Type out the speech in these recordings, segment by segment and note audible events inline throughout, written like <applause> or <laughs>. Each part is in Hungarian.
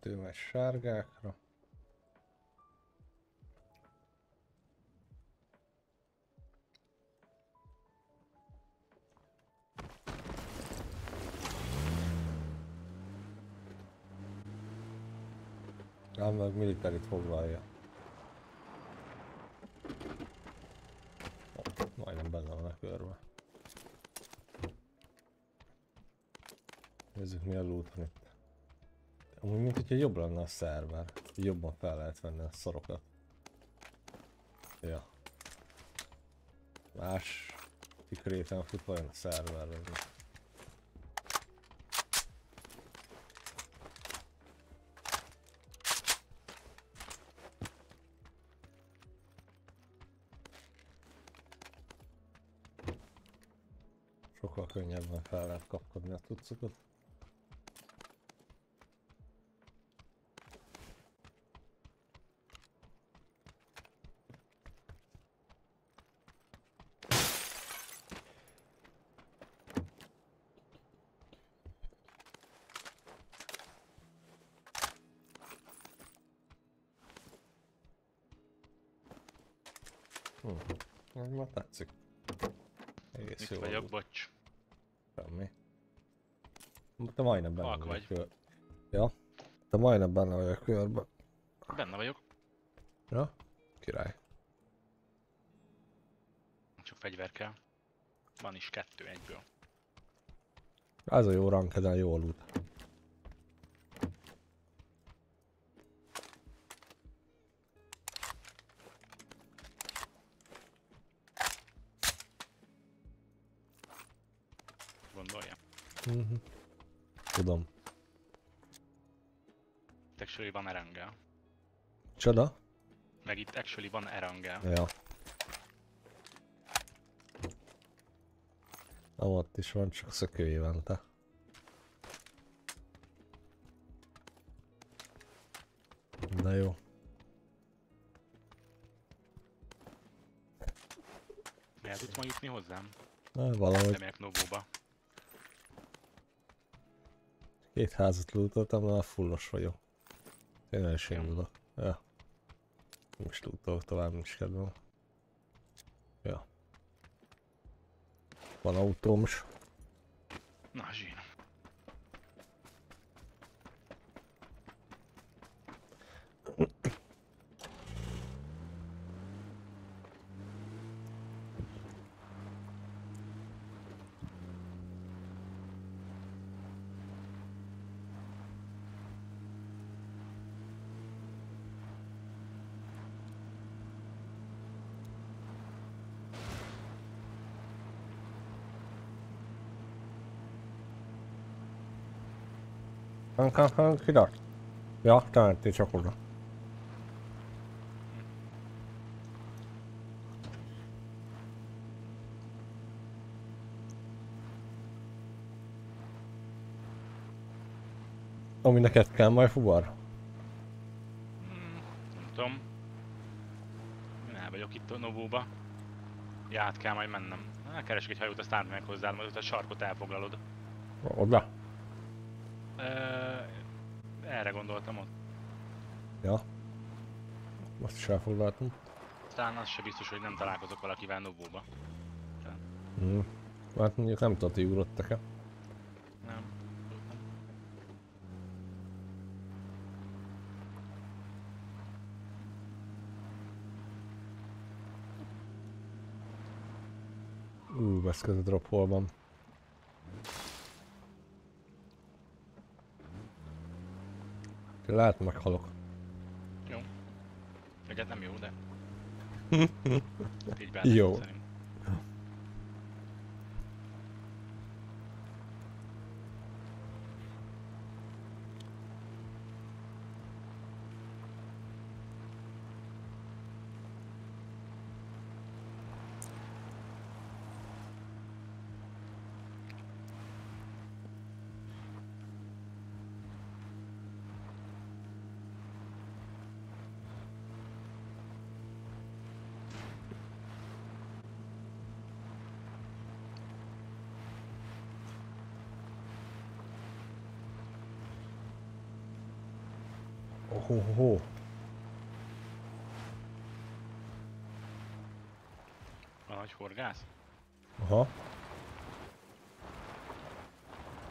Kettő megy sárgákra. Ám meg militarit foglalja. Majdnem benne van a körbe. Nézzük mi a loot. Amúgy mint hogyha jobb lenne a szerver. Jobban fel lehet venni a szorokat. Ja. Más tikréten fut vajon a szerverben. Sokkal könnyebben fel lehet kapkodni a tucukat. Hm. Már tetszik. Egész Itt jó vagyok, loot. bocs. Semmi. Te majdnem benne Halk vagy. Kör... Ja. Te majdnem benne vagy a körbe. Benne vagyok. Ja? Király. Csak fegyver kell. Van is kettő egyből. Ez a jó rank, ezen jó loot. Mhm. Tudom. Itt actually van erangel. Csoda? Meg itt actually van erangel. Ja. Na ott is van, csak szökő évente. Na jó. El tudsz ma jutni hozzám? Na, valahogy Nem Novóba. Két házat lootoltam, már fullos vagyok. Tényleg is Jó. indulok. Ja. Is lootolok tovább, nincs kedvem. Ja. Van autóm is. Na, zsír. Han kan han klart. Ja, te mentél csak oda. Ami neked kell majd fuvar? Hmm, nem tudom. Én el vagyok itt a Novóba. Ja, át kell majd mennem. Na, keresek egy hajót, azt átmegyek hozzád, majd ott a sarkot elfoglalod. Oda? Ö, erre gondoltam ott. Ja. Azt is elfoglaltam. Talán az se biztos, hogy nem találkozok valakivel Novóba. Mm. Hát mondjuk nem tudod, hogy ugrottak-e. Nem. Ú, veszkez a drop hol van. Lehet meghalok. Jó. Egyet nem jó, de... <laughs> Így Jó. szerint. Oh. A nagy horgász? Aha.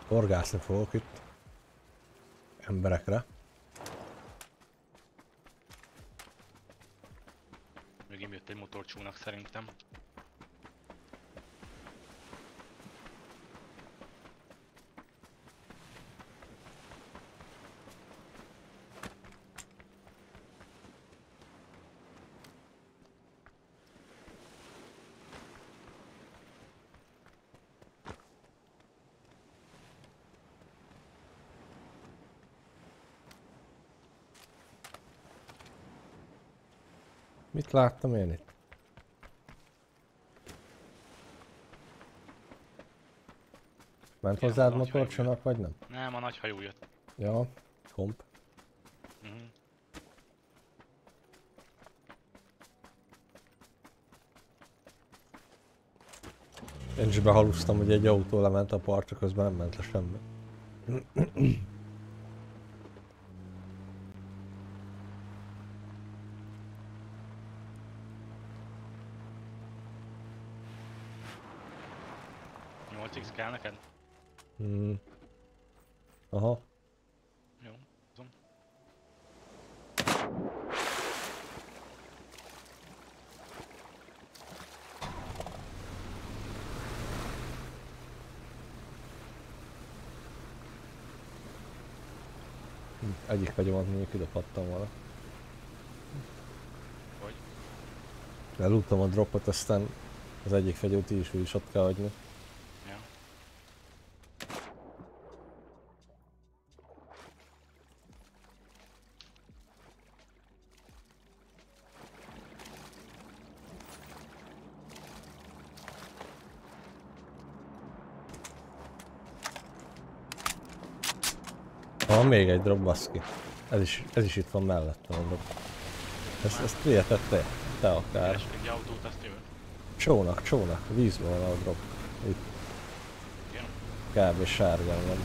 Horgászni fogok itt. Emberekre. Megint jött egy motorcsónak szerintem. Mit láttam én itt? Ment Igen, hozzád motorcsanak, vagy nem? Nem, a nagy hajó jött. Ja, komp. Mhm. Én is behalusztam, hogy egy autó lement a partra, közben nem ment le semmi. Nyolc x kell neked? Hmm. Aha. Jó, hozom. Egyik vagyomat mondjuk ide pattam volna. Hogy? Elúttam a dropot, aztán az egyik fegyót is, is ott kell hagyni. Ja. Van még egy drop, baszki. Ez is, ez is itt van mellettem a drop. Ezt, ezt viheted te, akár. Keresek egy autót, azt jövök. Csónak, csónak, vízben van a drop. Itt Igen. kb. sárgán van.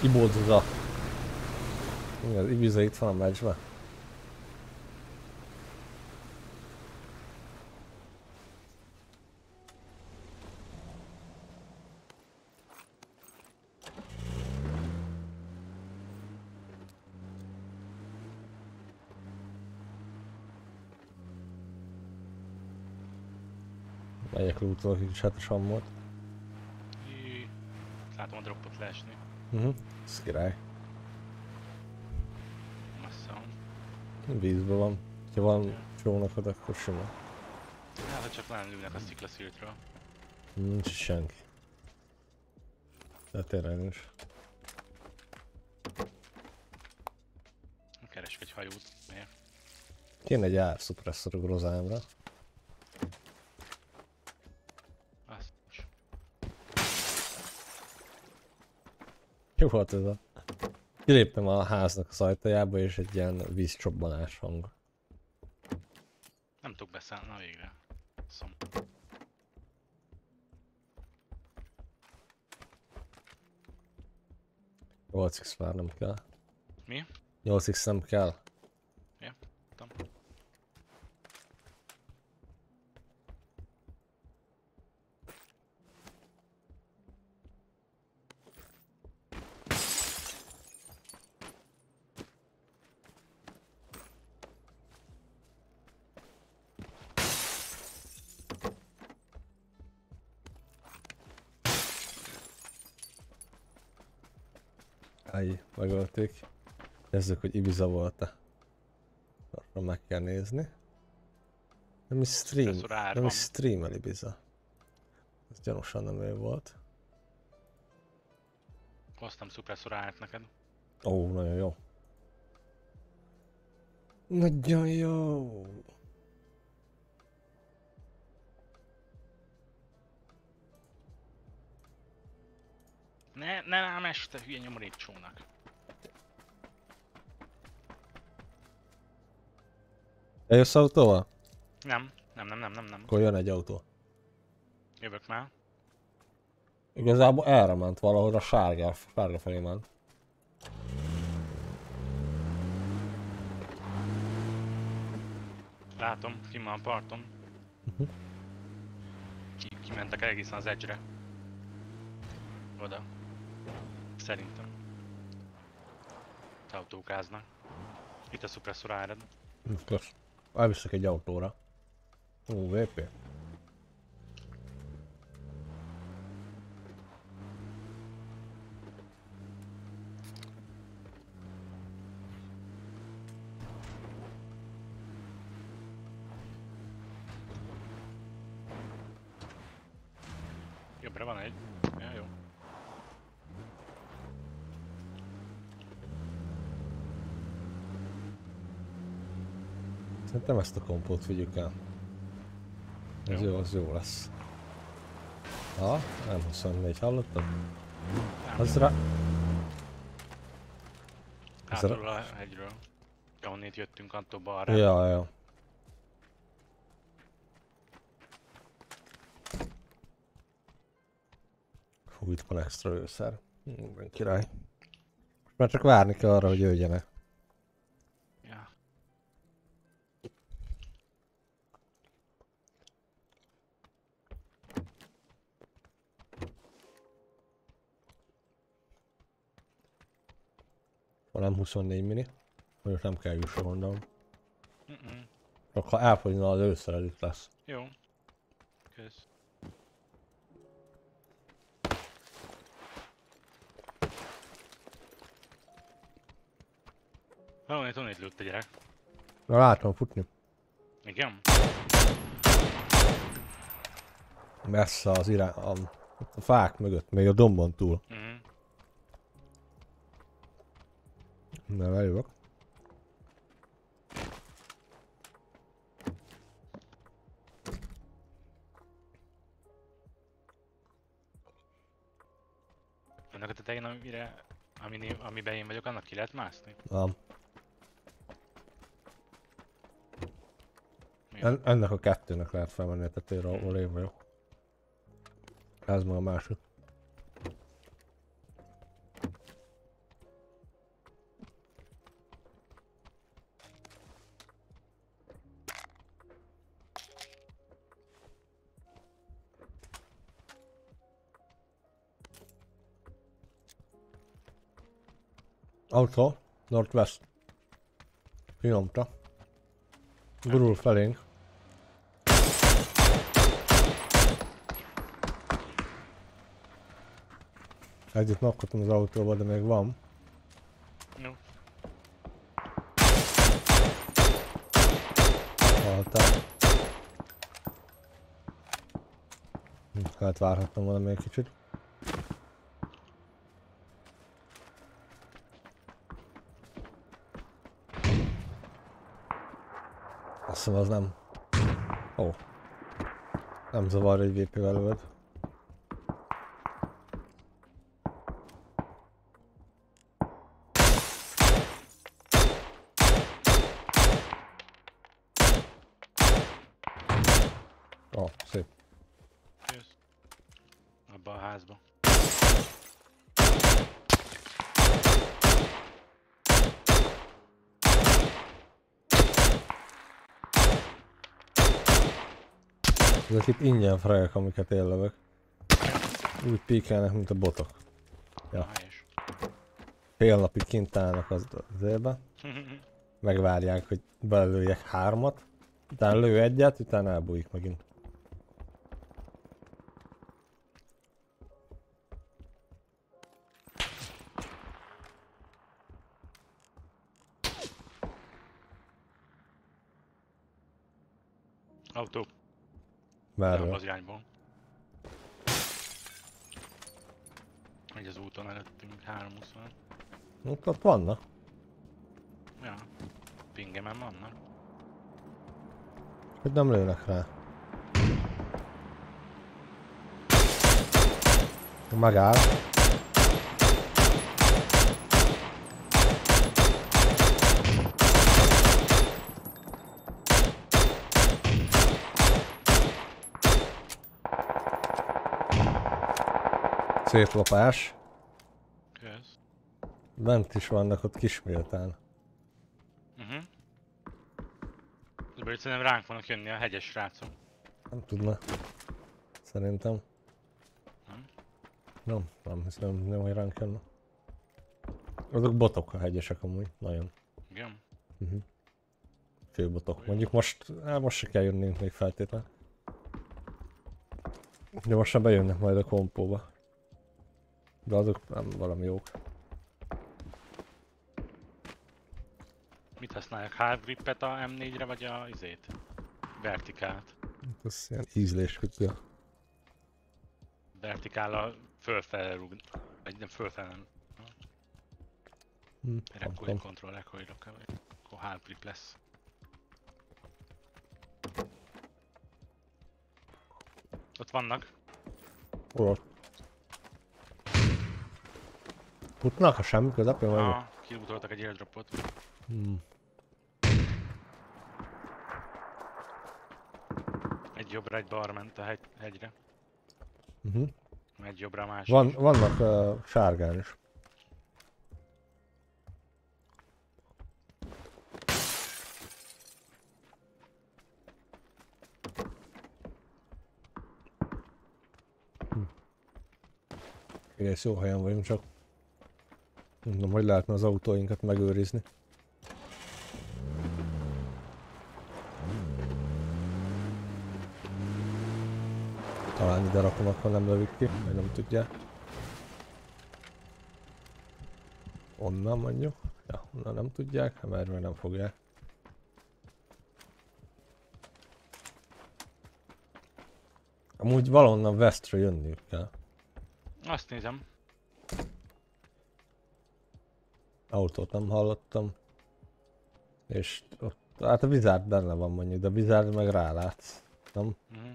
Ibódza. Mi az Ibiza itt van a meccsben? Megyek lootolok egy sátosan volt. Hű. Látom a dropot leesni. Mhm. Ez király. Messze van. Vízben van. Ha van csónakod, akkor sima. Hát, ha csak nem lőnek a sziklasziltről. Nincs senki. De tényleg nincs. Keresek egy hajót. Miért? Kéne egy árszuppresszor a grozámra. Azt. Jó <laughs> volt ez a... Kiléptem a háznak az ajtajába és egy ilyen vízcsobbanás hang. Nem tudok beszállni, na végre. Szom. X már nem kell. Mi? 8x nem kell. Tudom. Megölték. Nézzük, hogy Ibiza volt-e. Arra meg kell nézni. Nem is stream, nem is streamel Ibiza. Ez gyanúsan nem ő volt. Hoztam szupresszor árt neked. Ó, nagyon jó. Nagyon jó. Ne, ne rám este, hülye nyomorékcsónak. Eljössz autóval? Nem, nem, nem, nem, nem, nem. Akkor jön egy autó. Jövök már. Igazából erre ment valahol a sárga, sárga felé ment. Látom, kim van a parton. Mhm. Ki, kimentek egészen az edge-re. Oda. Szerintem. Te autókáznak. Itt a suppressor árad. Kösz. Elviszek egy autóra. Ú, VP. Jobbra van egy. Ja, jó. Szerintem ezt a kompót vigyük el. Ez Jó. az jó lesz. Ha, M24, hallottad? Az rá... Ez a- Hátulról a hegyről. Ahonnét jöttünk, attól balra. Ja, ja. Hú, itt van extra őszer. Minden király. Most már csak várni kell arra, hogy jöjjenek. Van M24 mini. Most nem kell jusson mondom. Mm-mm. Csak ha elfogyna az ősszel, itt lesz. Jó. Kösz. Valami onnét lőtt a gyerek. Na látom futni. Igen? Messze az irány, a, a fák mögött, még a dombon túl. Mhm. Nem eljövök. Annak a tetején, amire, amini, amiben én vagyok, annak ki lehet mászni? Nem. En, ennek a kettőnek lehet felmenni a tetejére, ahol én vagyok. Ez meg a másik. Autó, Northwest. Kinyomta. Gurul felénk. Egyet nakadtam az autóba, de még van. Jó. Haltál. Hm, Hát várhattam volna még kicsit. Hiszem az nem. Ó. Nem zavar egy VP-vel lövöd. Ó, szép. Jössz. Abba a házba. Ezek itt ingyen frajak, amiket én lövök. Úgy píkelnek, mint a botok. Ja. Fél napig kint állnak az, az élbe. Megvárják, hogy belőjek hármat. Utána lő egyet, utána elbújik megint. Autó. Merről. az irányból. Megy az úton előttünk, 320 Ott, ott vannak. Ja. Pingemen vannak. Hogy nem lőnek rá. Megáll. Szétlopás. Kösz. Bent is vannak ott kisméltán. Uh-huh. Ebből szerintem ránk vannak jönni a hegyes srácok. Nem tudna. Szerintem. Nem? Nem, nem hiszem, nem, hogy ránk jönne. Azok botok a hegyesek amúgy, nagyon. Igen? Uh-huh. Főbotok. Mondjuk most, hát most se kell jönnünk még feltétlen. De most már bejönnek majd a kompóba. De azok nem valami jók. Mit használják? Hard gripet a M4-re vagy a izét? Vertikált. Ez ilyen ízlésfüggő. Vertikál a fölfele rúg... Vagy nem fölfele nem. Hm, Recoil control, recoil. Akkor hard grip lesz. Ott vannak. Hol? Futnak a semmi közepén vagy? Ah, kilutoltak egy airdropot. Hmm. Egy jobbra, egy balra ment a hegy, hegyre. Uh-huh. Egy jobbra, a másik. Van, vannak uh, sárgán is. Hm. Egész jó helyen vagyunk, csak mondom, hogy lehetne az autóinkat megőrizni. Talán ide rakom, akkor nem lövik ki, vagy nem tudják. Onnan mondjuk. Ja, onnan nem tudják, mert meg nem fogják. Amúgy valonnan westről jönniük kell. Azt nézem. Autót nem hallottam. És ott, hát a Wizard benne van mondjuk, de a Wizard meg rálátsz. Nem? Mhm.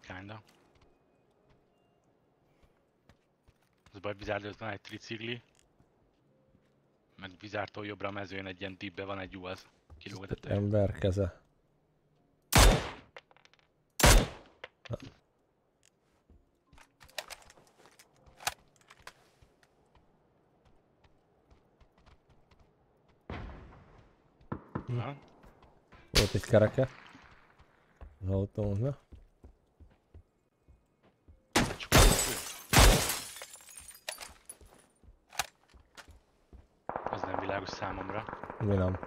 Kinda. Az baj, Bizárd van egy tricikli. Meg Bizártól jobbra a mezőn egy ilyen dipbe van egy UAZ. Tetején. Ember keze. Na, Volt egy kereke. Az autónknak. Az nem világos számomra. Mi nem.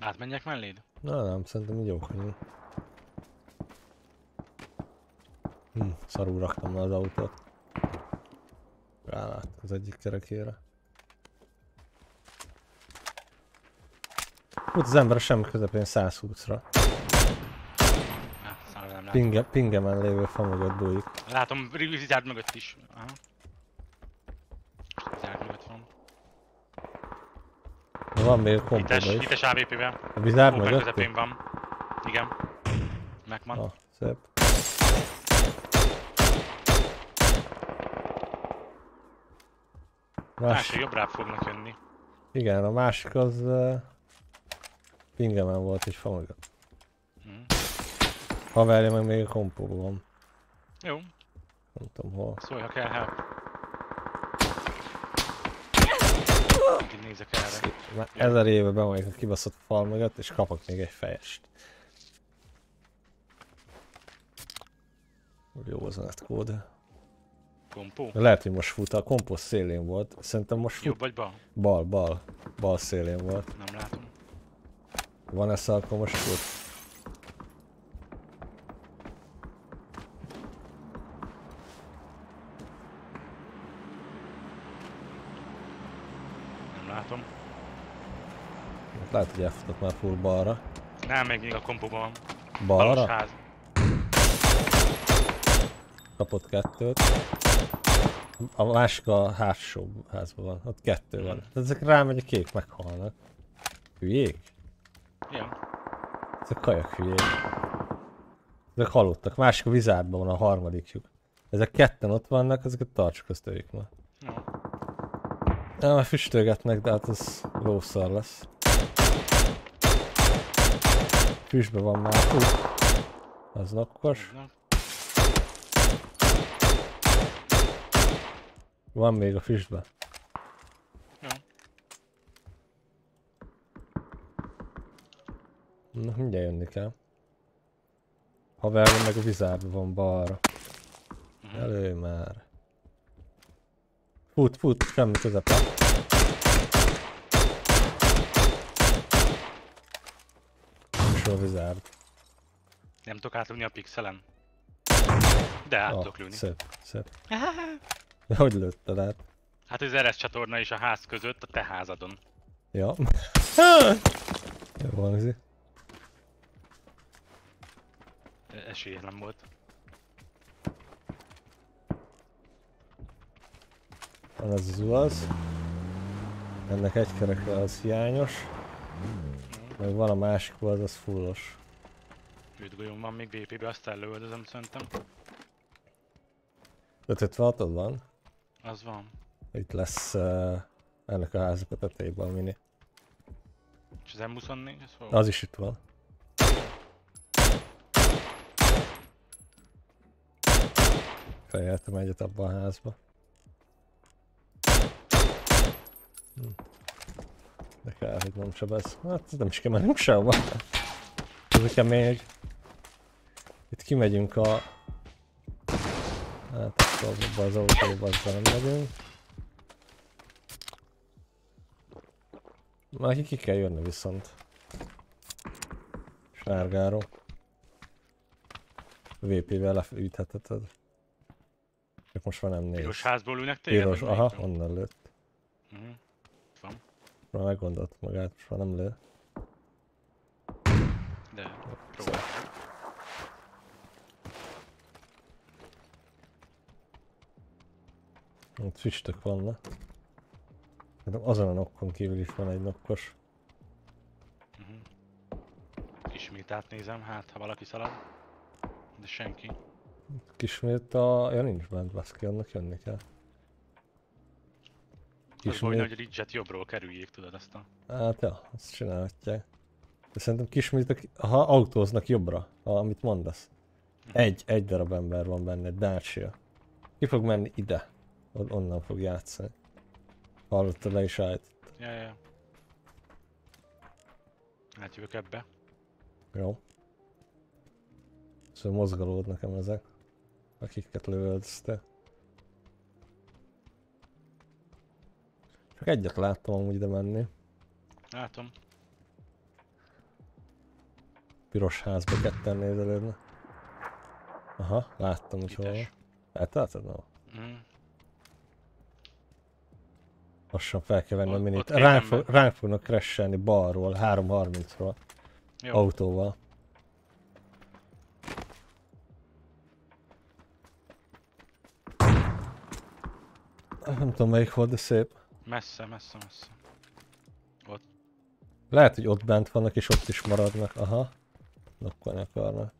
Átmenjek melléd? Na nem, szerintem így jók vagyunk. Hm, szarul raktam le az autót. Rálát az egyik kerekére. Ott az ember semmi közepén 120-ra. Hát, szállal nem látom. Pinge, pingemen lévő fa mögött bújik. Látom, Bizárd mögött is. Aha. Bizárd mögött van. Van még kompóba is. hites AVP-vel. A bizár mögött? közepén van. Igen. Megvan. Ah, szép. Másik jobbra fognak jönni. igen, a másik az uh, pingemen volt és fa mögött. Mhm. Haverja meg még a kompóban van. Jó, Nem tudom hol. szólj, ha kell help. Így nézek erre. Már ezer éve be vagyok a kibaszott fal mögött, és kapok még egy fejest. Jó az a kód. Kompó. Lehet, hogy most fut, a komposzt szélén volt. Szerintem most fut Jobb vagy bal? bal, bal. Bal szélén volt. Nem látom. Van ez akkor most fut. Nem látom. Hát Lehet, hogy elfutott már full balra. Nem, még mindig a kompóban van. Balos Balra? ház. Kapott kettőt. A másik a hátsó házban van. Ott kettő van. De ezek rámegy a kék, meghalnak. Hülyék? Jó. Ezek kajak hülyék. Ezek halottak. Másik a vizárban van a harmadikjuk. Ezek ketten ott vannak, ezeket tartsuk azt ők ma. Jó. Nem, már füstölgetnek, de hát az lószar lesz. Füstbe van már. Hú. Az nokkos. Van még a füstbe. Jó. Na, mindjárt jönni kell. Haverban meg a vizárban van balra. Mhm. Elő már. Fut, fut, semmi közepe. És a vizárd. Nem tudok átlőni a pixelen. De át tudok lőni. szép, szép. <laughs> De <laughs> hogy lőtted át? Hát az RS csatorna és a ház között a te házadon. Ja. <laughs> Jó hangzik. E- Esélytelen volt. Van az az UAZ. Ennek egy kerekre az hiányos. Meg van a másik az az fullos. Öt golyóm van még BP-be, azt ellövöldözöm szerintem. 556 van. Az van. Itt lesz uh, ennek a házak a tetejében a mini. És az M24, ez hol? Az is itt van. Fejeltem egyet abba a házba. Hm. De kell, hogy nem sebez. Hát nem is kell mennünk sehova. Ez a kemény. Itt kimegyünk a... Akkor abba az autóba azzal nem megyünk. Már ki, kell jönni viszont. Sárgáról. VP-vel leütheted. Csak most már nem néz. Piros házból ülnek téged? Piros, aha, melyikből? onnan lőtt. Mhm. Van. Már meggondolt magát, most már nem lő. De próbál. Ott füstök vannak. Szerintem azon a nokkon kívül is van egy nokkos. Mhm. Ismét átnézem, hát ha valaki szalad. De senki. Kismét a... Ja nincs bent, baszki, annak jönni kell. Az Kismét... hogy Ridget jobbról kerüljék, tudod azt a... Hát ja, azt csinálhatják. De szerintem kismítok, ha autóznak jobbra, amit mondasz. Egy, egy darab ember van benne, Dacia. Ki fog menni ide. On- onnan fog játszani. Hallottad le is állt. Ja, ja. Átjövök ebbe. Jó. Szóval mozgalód nekem ezek. Akiket lövöldözte. Csak egyet láttam amúgy ide menni. Látom. Piros házba ketten nézelődnek. Aha, láttam, hogy hol. Hát látod? No. Mhm. Lassan fel kell venni a Ott- minit. ott Ránk, fog, ránk fognak crashelni balról, 3.30-ról, Jó. autóval. Nem tudom melyik volt, de szép. Messze, messze, messze. Lehet, hogy ott bent vannak és ott is maradnak. Aha. Akkor akarnak.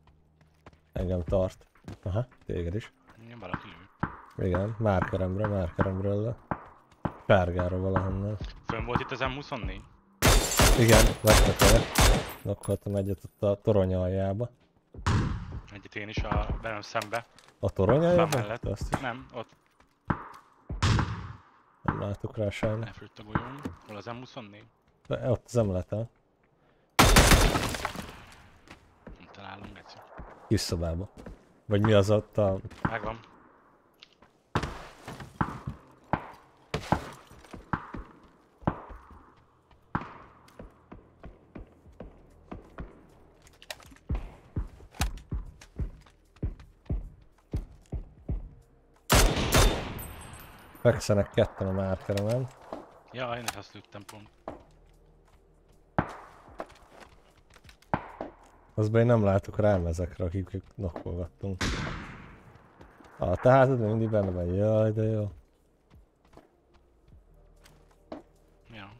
Engem tart. Aha, téged is. Igen, valaki lő. Igen, márkeremre, márkeremről. Sárgára valahonnan. Fönn volt itt az M24? Igen, vettek el. Nokkoltam egyet ott a torony aljába. Egyet én is a velem szembe. A torony aljába? mellett. Azt is Nem, ott nem látok rá sajnos. elfűtt a golyóm. Hol az M24? De ott az emleten. Nem találom, geci. Kis szobába. Vagy mi az ott a... Megvan. Fekszenek ketten a márkeremen. Ja, én is azt lőttem pont. Azban én nem látok rám ezekre, akik nokkolgattunk. Ah, tehát ez mindig benne van. Jaj, de jó. Ja.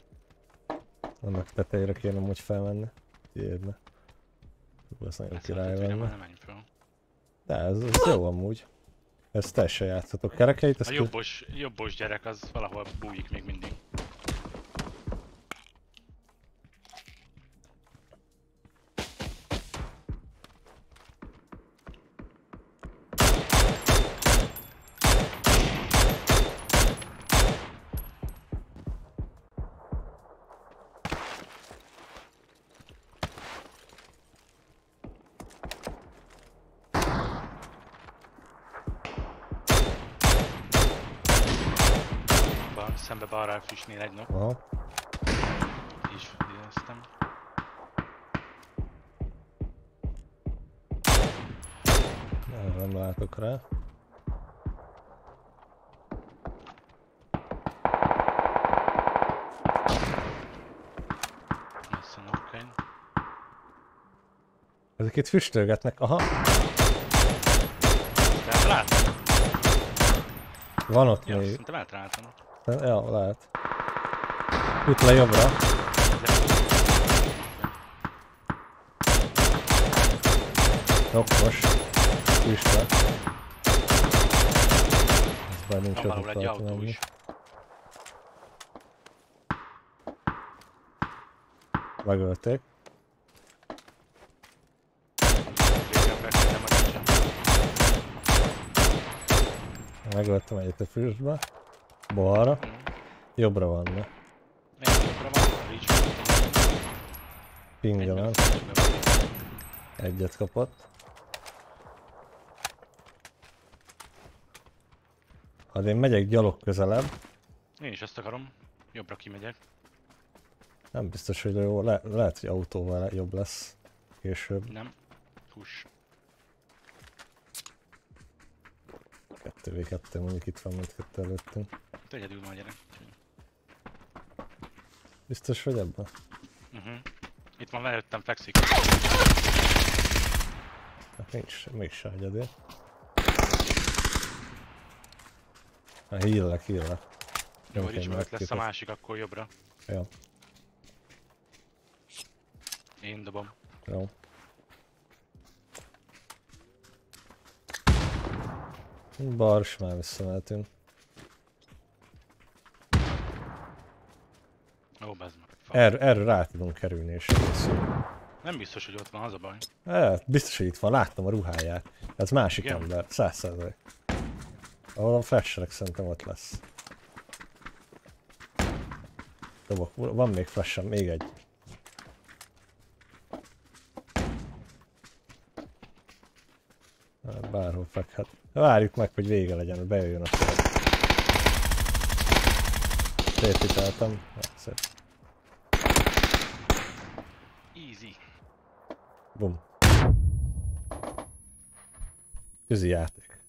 Annak tetejére kéne úgy felmenni. Tiédne. Ez nagyon király lenne. De ez, ez jó amúgy. Ezt teljesen játszatok. Kerekeit, A ezt ki... jobbos, jobbos gyerek az valahol bújik még mindig. Balra füstnél egy nap. Aha. És figyeleztem. Erre nem látok rá. Ezek itt füstölgetnek. Aha, látom. van ott Ja, még. szerintem eltaláltam. Ja, lehet. Jut le jobbra. Okos. Füstve. Ez bár nincs Van ott valahol egy rajta autó menni. is. Megölték. Régen beküldtem a kicsit. Megöltem egyet a füstbe. Balra. Mhm. Jobbra van. ne? Egy jobbra van, a Reach. Pingelen. Egy Egyet kapott. Ha én megyek gyalog közelebb, Én is ezt akarom. Jobbra kimegyek. nem biztos, hogy jó, le, lehet, hogy autóval jobb lesz később. Nem. Push. 2v2 mondjuk itt van mindkettő előttünk. Itt egyedül van a gyerek. Biztos, hogy ebben? Mhm. Itt van előttem, fekszik. Hát nincs, mégse egyedül. Hát hírlek, hírlek. Jó, hogy lesz a megképet- másik, akkor jobbra. Ja, Én dobom. jó. Bars már visszamehetünk. Ó, bazd meg. Fuck. Erre, erre rá tudunk kerülni és egészül. Nem biztos, hogy ott van, az a baj. Hát, biztos, hogy itt van, láttam a ruháját. Ez másik Igen? ember, száz százalék. Ahol a flasherek szerintem ott lesz. Dobok, van még flashem, még egy. Hát, Bárhol fekhet. Várjuk meg, hogy vége legyen, hogy bejöjjön a szövet. Szétiteltem. Hát, szép. Easy. Bum. Közi játék.